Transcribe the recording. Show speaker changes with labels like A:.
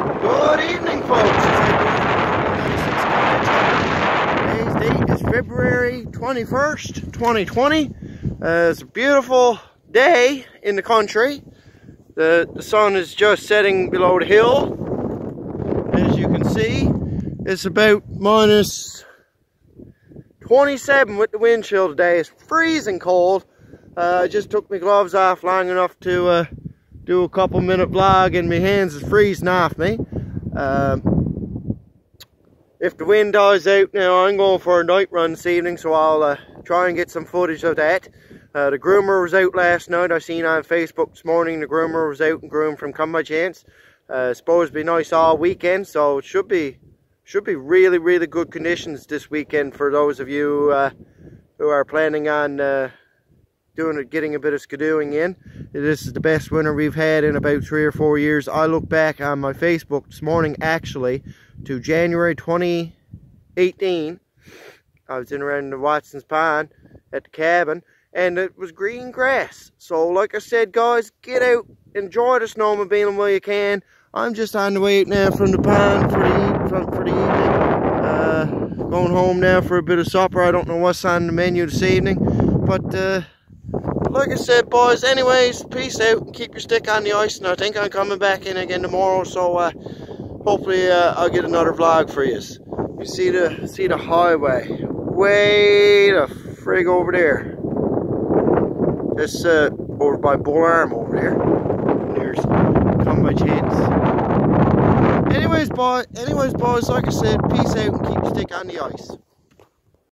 A: Good evening, folks. Today's date is February 21st, 2020. Uh, it's a beautiful day in the country. The, the sun is just setting below the hill. As you can see, it's about minus 27 with the wind chill today. It's freezing cold. Uh, I just took my gloves off long enough to uh, do a couple minute vlog and my hands is freezing off me. Um, if the wind dies out now, I'm going for a night run this evening, so I'll uh, try and get some footage of that. Uh, the groomer was out last night. I seen on Facebook this morning the groomer was out and groomed from Come By Chance. Uh, supposed to be nice all weekend, so it should be should be really really good conditions this weekend for those of you uh, who are planning on uh, doing getting a bit of skidooing in. This is the best winter we've had in about three or four years. I look back on my Facebook this morning actually to January 2018. I was in around the Watson's Pond at the cabin and it was green grass. So like I said guys, get out, enjoy the snowmobiling while you can. I'm just on the way out now from the pond for the, for, for the evening. Uh, going home now for a bit of supper. I don't know what's on the menu this evening. But uh, like I said, boys, anyways, peace out and keep your stick on the ice. And I think I'm coming back in again tomorrow. So uh, hopefully uh, I'll get another vlog for you. You see the, see the highway. Way the frig over there. This uh, over by Bull Arm over there. There's come by chance. Anyways, boys, anyways, boys, like I said, peace out and keep your stick on the ice.